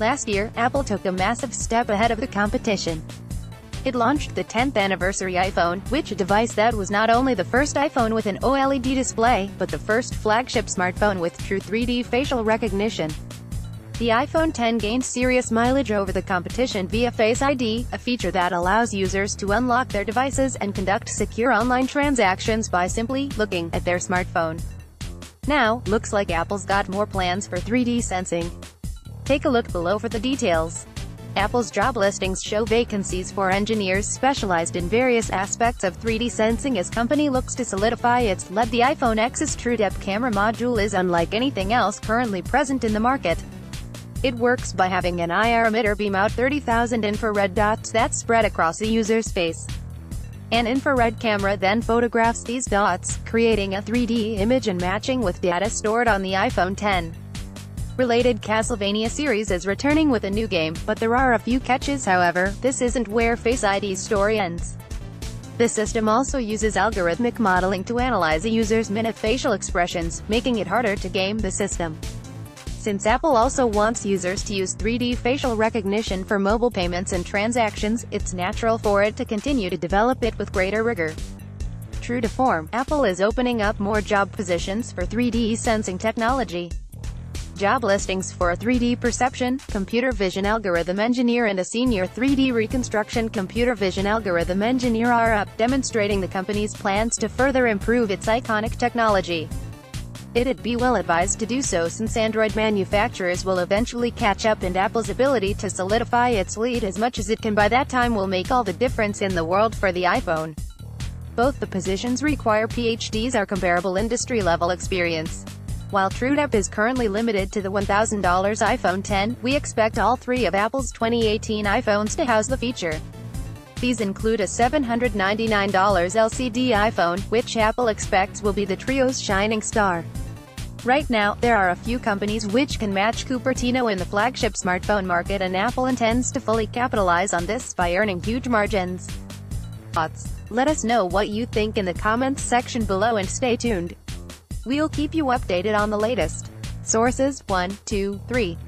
Last year, Apple took a massive step ahead of the competition. It launched the 10th anniversary iPhone, which a device that was not only the first iPhone with an OLED display, but the first flagship smartphone with true 3D facial recognition. The iPhone 10 gained serious mileage over the competition via Face ID, a feature that allows users to unlock their devices and conduct secure online transactions by simply looking at their smartphone. Now, looks like Apple's got more plans for 3D sensing. Take a look below for the details. Apple's job listings show vacancies for engineers specialized in various aspects of 3D sensing as the company looks to solidify its lead. The iPhone X's TrueDepth camera module is unlike anything else currently present in the market. It works by having an IR emitter beam out 30,000 infrared dots that spread across a user's face. An infrared camera then photographs these dots, creating a 3D image and matching with data stored on the iPhone 10 related Castlevania series is returning with a new game, but there are a few catches however, this isn't where Face ID's story ends. The system also uses algorithmic modeling to analyze a user's minute facial expressions, making it harder to game the system. Since Apple also wants users to use 3D facial recognition for mobile payments and transactions, it's natural for it to continue to develop it with greater rigor. True to form, Apple is opening up more job positions for 3D sensing technology. Job listings for a 3D perception, computer vision algorithm engineer and a senior 3D reconstruction computer vision algorithm engineer are up, demonstrating the company's plans to further improve its iconic technology. It'd be well advised to do so since Android manufacturers will eventually catch up and Apple's ability to solidify its lead as much as it can by that time will make all the difference in the world for the iPhone. Both the positions require PhDs or comparable industry-level experience. While TrueDepth is currently limited to the $1,000 iPhone 10, we expect all three of Apple's 2018 iPhones to house the feature. These include a $799 LCD iPhone, which Apple expects will be the trio's shining star. Right now, there are a few companies which can match Cupertino in the flagship smartphone market and Apple intends to fully capitalize on this by earning huge margins. Thoughts? Let us know what you think in the comments section below and stay tuned. We'll keep you updated on the latest. Sources 1, 2, 3.